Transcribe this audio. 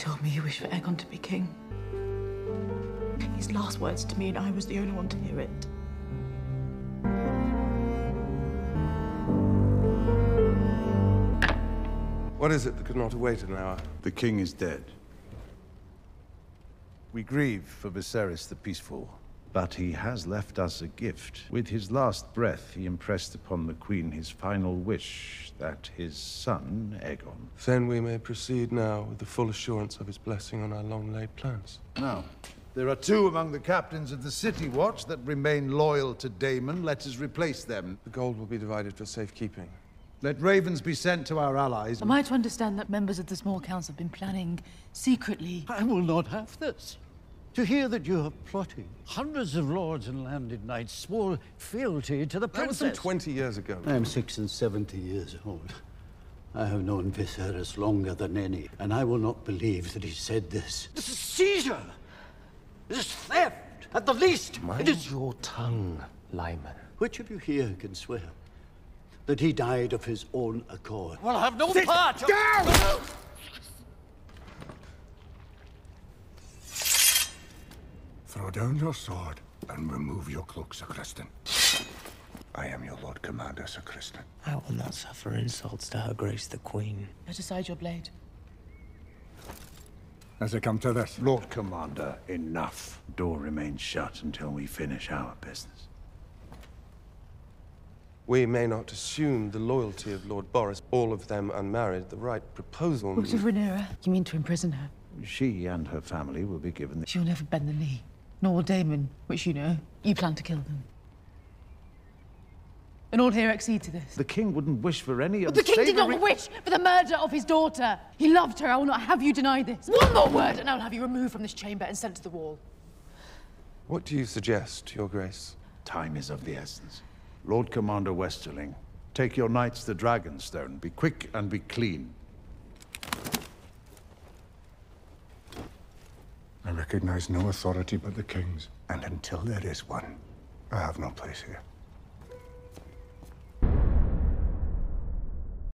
told me he wished for Aegon to be king. His last words to me, and I was the only one to hear it. What is it that could not await an hour? The king is dead. We grieve for Viserys the Peaceful, but he has left us a gift. With his last breath, he impressed upon the queen his final wish that his son, Aegon... Then we may proceed now with the full assurance of his blessing on our long-laid plans. Now, there are two among the captains of the City Watch that remain loyal to Daemon. Let us replace them. The gold will be divided for safekeeping. Let ravens be sent to our allies. Am I to understand that members of the small council have been planning secretly? I will not have this. To hear that you have plotted. Hundreds of lords and landed knights swore fealty to the That was some 20 years ago. I am six and seventy years old. I have known Viserys longer than any, and I will not believe that he said this. This is seizure! This is theft, at the least! Mind it is... your tongue, Lyman. Which of you here can swear that he died of his own accord? Well, I have no part. Throw down your sword and remove your cloak, Sir Criston. I am your Lord Commander, Sir Criston. I will not suffer insults to her grace the queen. Put aside your blade. Has it come to this? Lord Commander, enough. Door remains shut until we finish our business. We may not assume the loyalty of Lord Borros, all of them unmarried. The right proposal... What of Rhaenyra? You mean to imprison her? She and her family will be given the... She'll never bend the knee. Nor will Daemon, which you know. You plan to kill them. And all here accede to this. The king wouldn't wish for any But the king did not wish for the murder of his daughter. He loved her. I will not have you deny this. One more word, and I'll have you removed from this chamber and sent to the wall. What do you suggest, your grace? Time is of the essence. Lord Commander Westerling, take your knights to Dragonstone. Be quick and be clean. I recognize no authority but the king's, and until there is one, I have no place here.